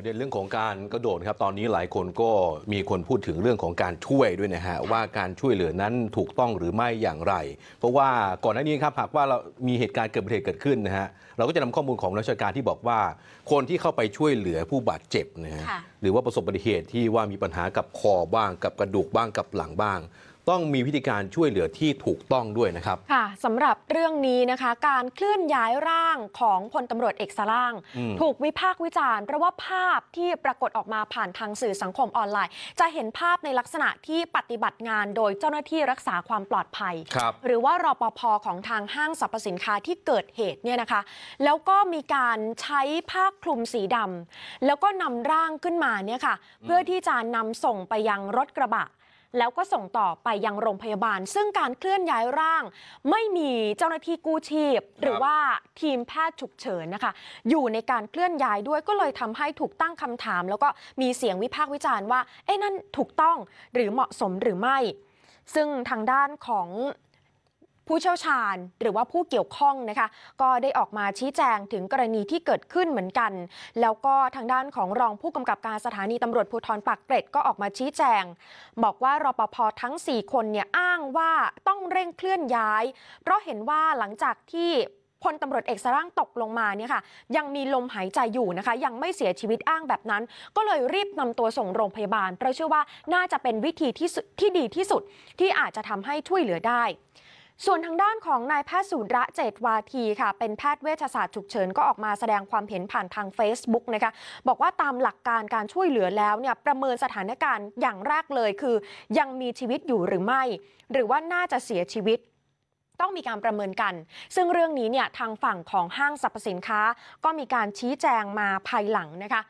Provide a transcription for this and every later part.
ประเด็นเรื่องของการกระโดดครับตอนนี้หลายคนก็มีคนพูดถึงเรื่องของการช่วยด้วยนะฮะว่าการช่วยเหลือนั้นถูกต้องหรือไม่อย่างไร เพราะว่าก่อนหน้านี้ครับหากว่าเรามีเหตุการณ์เกิดอุบัติเหตุเกิดขึ้นนะฮะเราก็จะนำข้อมูลของนักวิชาการที่บอกว่า คนที่เข้าไปช่วยเหลือผู้บาดเจ็บนะฮะค่ะหรือว่าประสบอุบัติเหตุที่ว่ามีปัญหากับคอบ้างกับกระดูกบ้างกับหลังบ้าง ต้องมีวิธีการช่วยเหลือที่ถูกต้องด้วยนะครับ ค่ะสำหรับเรื่องนี้นะคะ การเคลื่อนย้ายร่างของพลตำรวจเอกสร่าง อืม ถูกวิพากษ์วิจารณ์เพราะว่าภาพที่ปรากฏออกมาผ่านทางสื่อสังคมออนไลน์ จะเห็นภาพในลักษณะที่ปฏิบัติงานโดยเจ้าหน้าที่รักษาความปลอดภัย ครับ หรือว่ารอปภของทางห้างสรรพสินค้าที่เกิดเหตุเนี่ยนะคะ แล้วก็มีการใช้ผ้าคลุมสีดำแล้วก็นำร่างขึ้นมาเนี่ยค่ะ เพื่อที่จะนำส่งไปยังรถกระบะ แล้วก็ส่งต่อไปยังโรงพยาบาล ซึ่งการเคลื่อนย้ายร่าง ไม่มีเจ้าหน้าที่กู้ชีพ หรือว่าทีมแพทย์ฉุกเฉินนะคะ อยู่ในการเคลื่อนย้ายด้วยก็เลยทำให้ถูกตั้งคำถาม แล้วก็มีเสียงวิพากษ์วิจารณ์ว่าเอ๊ะนั่นถูกต้องหรือเหมาะสมหรือไม่ ซึ่งทางด้านของ ผู้เชี่ยวชาญหรือว่าผู้เกี่ยวข้องนะคะ ก็ได้ออกมาชี้แจงถึงกรณีที่เกิดขึ้นเหมือนกัน แล้วก็ทางด้านของรองผู้กำกับการสถานีตำรวจภูธรปากเกร็ดก็ออกมาชี้แจง บอกว่ารปภทั้ง 4 คนเนี่ยอ้างว่าต้องเร่งเคลื่อนย้าย เพราะเห็นว่าหลังจากที่พลตำรวจเอกสร่างตกลงมาเนี่ยค่ะยังมีลมหายใจอยู่นะคะ ยังไม่เสียชีวิตอ้างแบบนั้น ก็เลยรีบนำตัวส่งโรงพยาบาลเพราะเชื่อว่าน่าจะเป็นวิธีที่ที่ดีที่สุดที่อาจจะทำให้ช่วยเหลือได้ ส่วนทางด้านของนายแพทย์สุระเจตวาทีค่ะ เป็นแพทย์เวชศาสตร์ฉุกเฉินก็ออกมาแสดงความเห็นผ่านทาง Facebook นะคะบอกว่าตามหลักการการช่วยเหลือแล้วเนี่ยประเมินสถานการณ์อย่างแรกเลยคือ ยังมีชีวิตอยู่หรือไม่ หรือว่าน่าจะเสียชีวิตต้องมีการประเมินกัน ซึ่งเรื่องนี้เนี่ยทางฝั่งของห้างสรรพสินค้า ก็มีการชี้แจงมาภายหลังนะคะ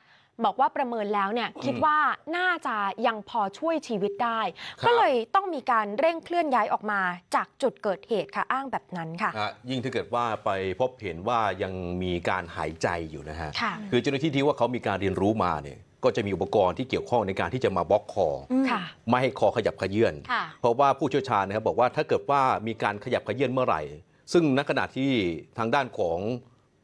บอกว่าประเมินแล้วเนี่ยคิดว่าน่าจะยังพอช่วยชีวิตได้ครับก็เลยต้องมีการเร่งเคลื่อนย้ายออกมาจากจุดเกิดเหตุค่ะอ้างแบบนั้นค่ะอะยิ่งถ้าเกิดว่าไปพบเห็นว่ายังมีการหายใจอยู่นะฮะค่ะคือเจ้าหน้าที่ที่ว่าเขามีการเรียนรู้มาเนี่ยก็จะมีอุปกรณ์ที่เกี่ยวข้องในการที่จะมาบล็อกคออค่ะไม่ให้คอขยับขยื่นค่ะเพราะว่าผู้เชี่ยวชาญนะครับบอกว่าถ้าเกิดว่ามีการขยับขยื่นเมื่อไหร่ ซึ่งณขณะที่ทางด้านของ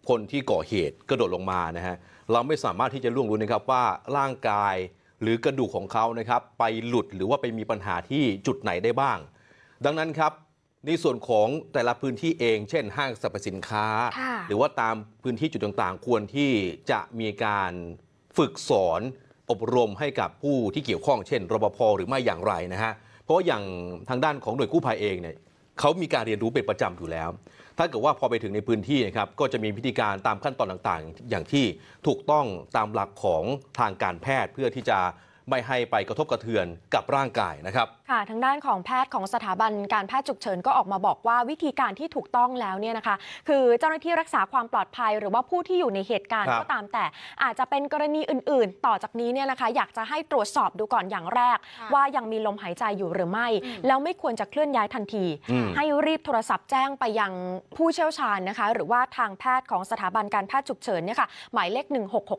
คนที่ก่อเหตุกระโดดลงมานะฮะเราไม่สามารถที่จะล่วงรู้นะครับว่าร่างกายหรือกระดูกของเขานะครับ ไปหลุดหรือว่าไปมีปัญหาที่จุดไหนได้บ้าง ดังนั้นครับในส่วนของแต่ละพื้นที่เอง เช่น ห้างสรรพสินค้าค่ะหรือว่าตามพื้นที่จุดต่างๆ ควรที่จะมีการฝึกสอนอบรมให้กับผู้ที่เกี่ยวข้องเช่นรปภหรือไม่อย่างไรนะฮะเพราะว่าอย่างทางด้านของหน่วยกู้ภัยเองเนี่ย เขามีการเรียนรู้เป็นประจำอยู่แล้ว ถ้าเกิดว่าพอไปถึงในพื้นที่นะครับก็จะมีพิธีการตามขั้นตอนต่างๆ อย่างที่ถูกต้องตามหลักของทางการแพทย์เพื่อที่จะ ไม่ให้ไปกระทบกระเทือนกับร่างกายนะครับค่ะทางด้านของแพทย์ของสถาบันการแพทย์ฉุกเฉินก็ออกมาบอกว่าวิธีการที่ถูกต้องแล้วเนี่ยนะคะ คือเจ้าหน้าที่รักษาความปลอดภัย หรือว่าผู้ที่อยู่ในเหตุการณ์ครับก็ตามแต่ อาจจะเป็นกรณีอื่น ๆ ต่อจากนี้เนี่ยนะคะอยากจะให้ตรวจสอบดูก่อนอย่างแรกค่ะว่ายังมีลมหายใจอยู่หรือไม่อืมแล้วไม่ควรจะเคลื่อนย้ายทันทีอืมให้รีบโทรศัพท์แจ้งไปยังผู้เชี่ยวชาญนะคะ หรือว่าทางแพทย์ของสถาบันการแพทย์ฉุกเฉินเนี่ยค่ะหมายเลข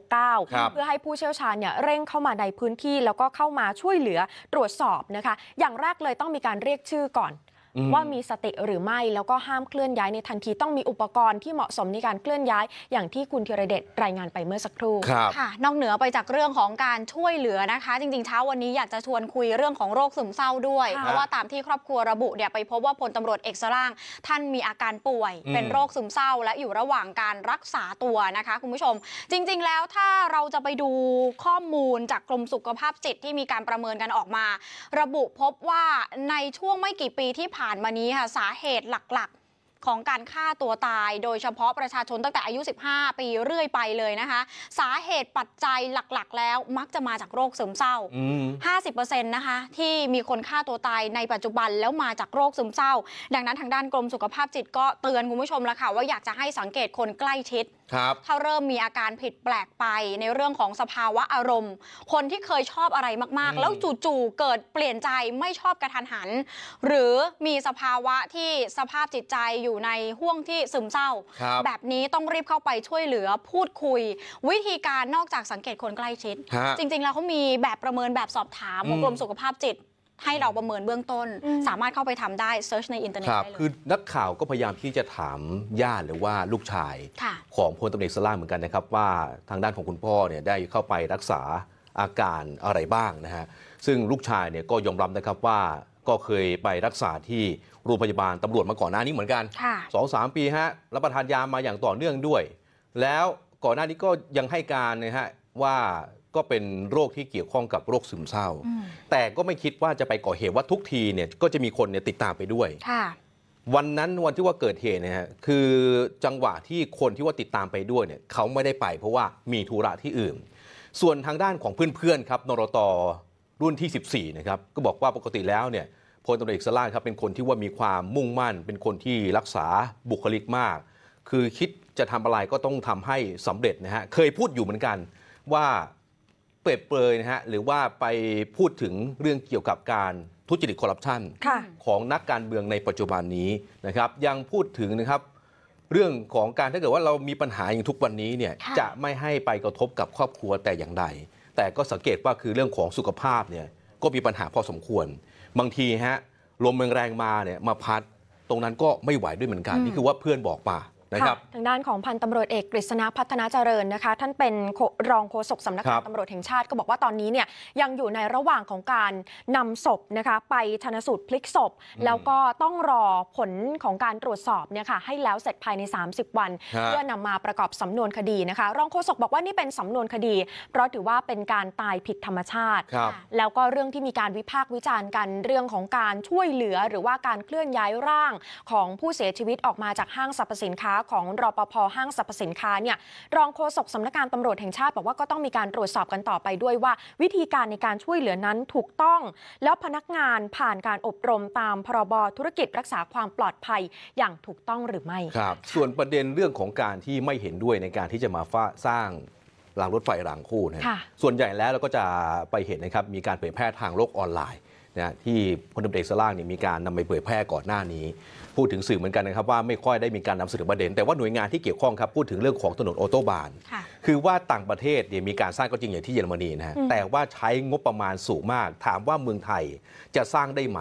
1669ครับเพื่อให้ผู้เชี่ยวชาญเนี่ยเร่งเข้ามาในพื้นที่แล้วก็เข้ามาช่วยเหลือตรวจสอบนะคะ อย่างแรกเลยต้องมีการเรียกชื่อก่อน ว่ามีสติหรือไม่แล้วก็ห้ามเคลื่อนย้ายในทันทีต้องมีอุปกรณ์ที่เหมาะสมในการเคลื่อนย้าย อย่างที่คุณธีรเดชรายงานไปเมื่อสักครู่ครับค่ะ นอกเหนือไปจากเรื่องของการช่วยเหลือนะคะ จริงๆเช้าวันนี้อยากจะชวนคุยเรื่องของโรคซึมเศร้าด้วยค่ะเพราะว่าตามที่ครอบครัวระบุเนี่ยไปพบว่าพลตำรวจเอกสร่าง ท่านมีอาการป่วยอืมเป็นโรคซึมเศร้า และอยู่ระหว่างการรักษาตัวนะคะ คุณผู้ชม จริง ๆ แล้วถ้าเราจะไปดูข้อมูลจากกรมสุขภาพจิตที่มีการประเมินกันออกมา ระบุพบว่าในช่วงไม่กี่ปีที่ผ่านมานี้ค่ะสาเหตุหลัก ของการฆ่าตัวตาย โดยเฉพาะประชาชนตั้งแต่อายุ 15 ปีเรื่อยไปเลยนะคะ สาเหตุปัจจัยหลักๆ แล้วมักจะมาจากโรคซึมเศร้าอืม50%นะคะที่มีคนฆ่าตัวตายในปัจจุบันแล้วมาจากโรคซึมเศร้า ดังนั้นทางด้านกรมสุขภาพจิตก็เตือนคุณผู้ชมแล้วค่ะว่าอยากจะให้สังเกตคนใกล้ชิดครับถ้าเริ่มมีอาการผิดแปลกไปในเรื่องของสภาวะอารมณ์ คนที่เคยชอบอะไรมากอืมๆแล้วจู่ๆเกิดเปลี่ยนใจไม่ชอบกะทันหัน หรือมีสภาวะที่สภาพจิตใจอยู่ในห้วงที่ซึมเศร้าครับแบบนี้ต้องรีบเข้าไปช่วยเหลือพูดคุย วิธีการนอกจากสังเกตคนใกล้ชิดฮะจริง ๆ แล้วเขามีแบบประเมินแบบสอบถามของอืมกรมสุขภาพจิตให้เราประเมินเบื้องต้นอืมสามารถเข้าไปทำได้ search ในอินเทอร์เน็ตครับได้เลยือยนักข่าวก็พยายามที่จะถามญาติหรือว่าลูกชายค่ะของพลตำรวจเอกสล่างเหมือนกันนะครับ ว่าทางด้านของคุณพ่อเนี่ยได้เข้าไปรักษาอาการอะไรบ้างนะฮะซึ่งลูกชายเนี่ยก็ยอมรับนะครับว่า ก็เคยไปรักษาที่โรงพยาบาลตำรวจมาก่อนหน้านี้เหมือนกันค่ะสองสามปีฮะรับประทานยามาอย่างต่อเนื่องด้วย แล้วก่อนหน้านี้ก็ยังให้การนะฮะว่าก็เป็นโรคที่เกี่ยวข้องกับโรคซึมเศร้าอืมแต่ก็ไม่คิดว่าจะไปก่อเหตุว่าทุกทีเนี่ยก็จะมีคนเนี่ยติดตามไปด้วยค่ะวันนั้นวันที่ว่าเกิดเหตุเนี่ยฮะคือจังหวะที่คนที่ว่าติดตามไปด้วยเนี่ยเขาไม่ได้ไปเพราะว่ามีธุระที่อื่น ส่วนทางด้านของเพื่อนๆครับนรต รุ่นที่ 14 นะครับ ก็บอกว่าปกติแล้วเนี่ยพลตำรวจเอกสล่างครับเป็นคนที่ว่ามีความมุ่งมั่น เป็นคนที่รักษาบุคลิกมาก คือคิดจะทำอะไรก็ต้องทำให้สำเร็จนะฮะเคยพูดอยู่เหมือนกันว่าเปรยเปรยนะฮะหรือว่าไปพูดถึงเรื่องเกี่ยวกับการทุจริตคอร์รัปชันค่ะของนักการเมืองในปัจจุบันนี้นะครับยังพูดถึงนะครับเรื่องของการถ้าเกิดว่าเรามีปัญหาอย่างทุกวันนี้เนี่ยค่ะจะไม่ให้ไปกระทบกับครอบครัวแต่อย่างใด แต่ก็สังเกตว่าคือเรื่องของสุขภาพเนี่ยก็มีปัญหาพอสมควร บางทีฮะลมแรงๆมาเนี่ยมาพัดตรงนั้นก็ไม่ไหวด้วยเหมือนกัน นี่คือว่าเพื่อนบอกมา นะครับทางด้านของพันตำรวจเอกกฤษณะพัฒนาเจริญนะคะ ท่านเป็นโฆรองโฆษกสำนักครังานบตำรวจแห่งชาติก็บอกว่าตอนนี้เนี่ยยังอยู่ในระหว่างของการนำศพนะคะไปชนสูตรพลิกศพ แล้วก็ต้องรอผลของการตรวจสอบเนี่ยค่ะให้แล้วเสร็จภายใน 30 วันฮะเพื่อนำมาประกอบสำนวนคดีนะคะ รองโฆษกบอกว่านี่เป็นสำนวนคดี เพราะถือว่าเป็นการตายผิดธรรมชาติครับแล้วก็เรื่องที่มีการวิพากษ์วิจารณ์กันเรื่องของการช่วยเหลือ หรือว่าการเคลื่อนย้ายร่างของผู้เสียชีวิตออกมาจากห้างสรรพสินค้าของรปภห้างสรรพสินค้าเนี่ยรองโฆษกสำนักงานตำรวจแห่งชาติบอกว่าก็ต้องมีการตรวจสอบกันต่อไปด้วยว่า วิธีการในการช่วยเหลือนั้นถูกต้อง แล้วพนักงานผ่านการอบรมตามพรบธุรกิจรักษาความปลอดภัยอย่างถูกต้องหรือไม่ครับ ส่วนประเด็นเรื่องของการที่ไม่เห็นด้วยในการที่จะมาฟ้าสร้างรางรถไฟรางคู่นะค่ะส่วนใหญ่แล้วเราก็จะไปเห็นนะครับมีการเผยแพร่ทางโลกออนไลน์ นะที่พลตำรวจเอกสล่างเนี่ยมีการนำไปเผยแพร่ก่อนหน้านี้ พูดถึงสื่อเหมือนกันนะครับว่าไม่ค่อยได้มีการนำเสนอประเด็น แต่ว่าหน่วยงานที่เกี่ยวข้องครับพูดถึงเรื่องของถนนออโตบานค่ะคือว่าต่างประเทศเนี่ยมีการสร้างก็จริงอย่างที่เยอรมนีนะฮะอืมแต่ว่าใช้งบประมาณสูงมาก ถามว่าเมืองไทยจะสร้างได้ไหม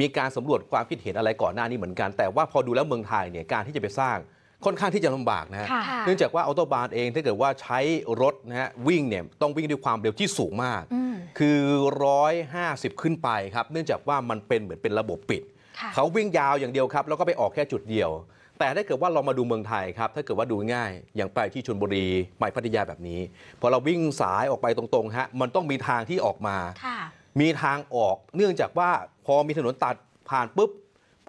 มีการสำรวจความคิดเห็นอะไรก่อนหน้านี้เหมือนกัน แต่ว่าพอดูแล้วเมืองไทยเนี่ยการที่จะไปสร้างค่อนข้างที่จะลำบากนะฮะค่ะเนื่องจากว่าออโตบานเองถ้าเกิดว่าใช้รถนะฮะวิ่งเนี่ยต้องวิ่งด้วยความเร็วที่สูงมากอืม คือ 150 ขึ้นไปครับ เนื่องจากว่ามันเป็นเหมือนเป็นระบบปิดค่ะเขาวิ่งยาวอย่างเดียวครับ แล้วก็ไปออกแค่จุดเดียว แต่ถ้าเกิดว่าเรามาดูเมืองไทยครับ ถ้าเกิดว่าดูง่ายอย่างไปที่ชลบุรีไปพัทยาแบบนี้พอเราวิ่งสายออกไปตรงๆฮะมันต้องมีทางที่ออกมาค่ะมีทางออกเนื่องจากว่าพอมีถนนตัดผ่านปุ๊บ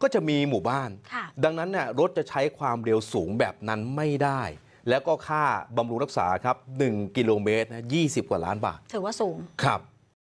ก็จะมีหมู่บ้านค่ะดังนั้นเนี่ยรถจะใช้ความเร็วสูงแบบนั้นไม่ได้ แล้วก็ค่าบำรุงรักษาครับ1กิโลเมตรนะ20 กว่าล้านบาท ถือว่าสูงครับ